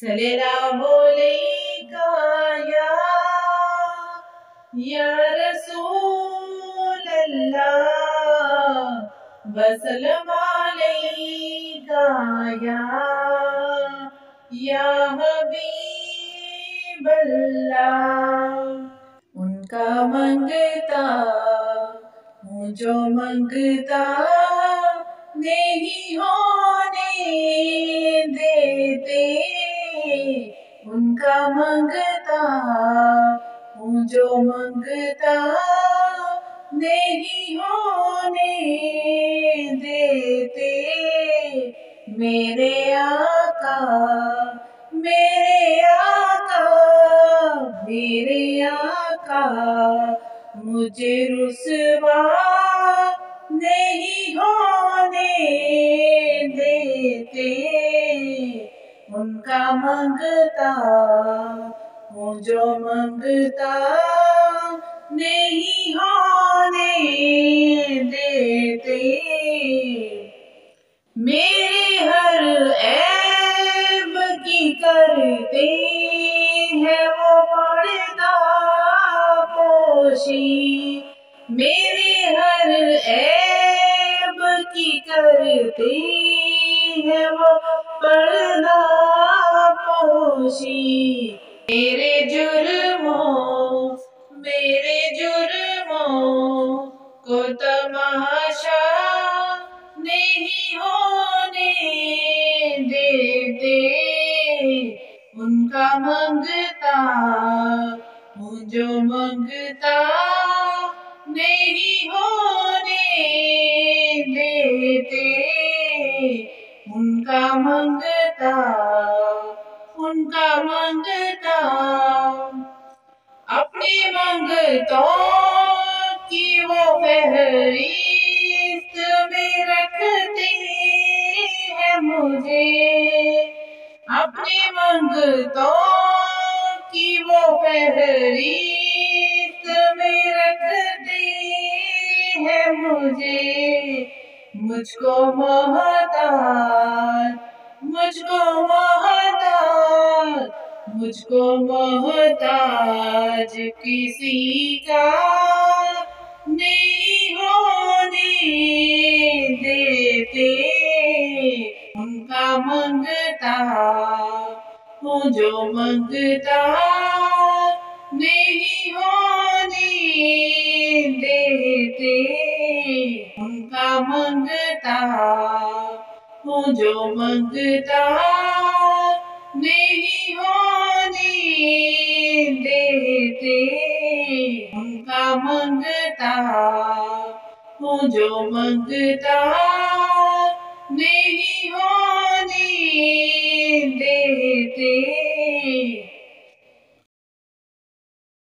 सल्लल्लाहु अलैका या या रसूल अल्लाह वसल्लम अलैका या हबीब अल्लाह उनका मंगता, हूँ जो मंगता, नहीं होने देते। उनका मंगता हूँ जो मंगता, नहीं होने देते मेरे आका मेरे आका मेरे आका, मुझे रुसवा नहीं होने मंगता, हूँ जो मंगता, नहीं होने देते। मेरे हर ऐब की करते हैं वो पर्दा पोशी। मेरे हर ऐब की करते हैं वो पर्दा पोशी मेरे जुर्मों मेरे जुर्मों को तमाशा नहीं होने देते उनका मंगता जो मंगता नहीं होने देते उनका मंगता उनका मंगता अपनी मंगतों की वो फहरिस्त में रखते हैं मुझे। अपनी मंगतों की वो फहरिस्त में रखते हैं मुझे। मुझको मोहताज मुझको मोहताज। मुझको मोहताज किसी का नहीं होने देते। उनका मंगता हूँ जो मंगता नहीं होने देते। उनका मंगता हूँ जो मंगता नहीं होने जो मंगता नहीं होने।